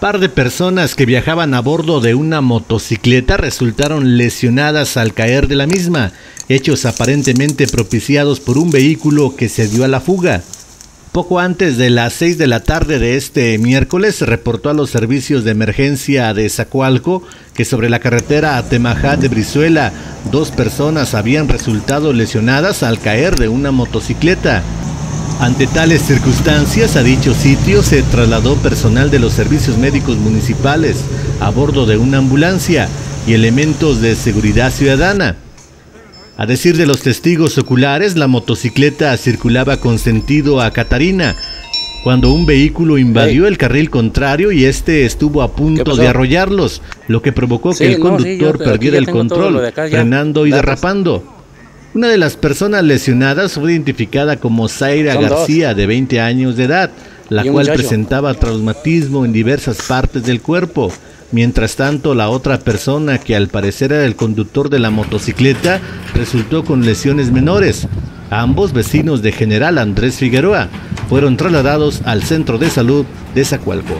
Par de personas que viajaban a bordo de una motocicleta resultaron lesionadas al caer de la misma, hechos aparentemente propiciados por un vehículo que se dio a la fuga. Poco antes de las 6 de la tarde de este miércoles se reportó a los servicios de emergencia de Zacualco que sobre la carretera Atemajá de Brizuela dos personas habían resultado lesionadas al caer de una motocicleta. Ante tales circunstancias, a dicho sitio se trasladó personal de los servicios médicos municipales a bordo de una ambulancia y elementos de seguridad ciudadana. A decir de los testigos oculares, la motocicleta circulaba con sentido a Catarina, cuando un vehículo invadió el carril contrario y este estuvo a punto de arrollarlos, lo que provocó que el conductor perdiera el control, frenando y derrapando. Una de las personas lesionadas fue identificada como Zaira García, de 20 años de edad, la cual presentaba traumatismo en diversas partes del cuerpo. Mientras tanto, la otra persona, que al parecer era el conductor de la motocicleta, resultó con lesiones menores. Ambos vecinos de General Andrés Figueroa fueron trasladados al centro de salud de Zacualco.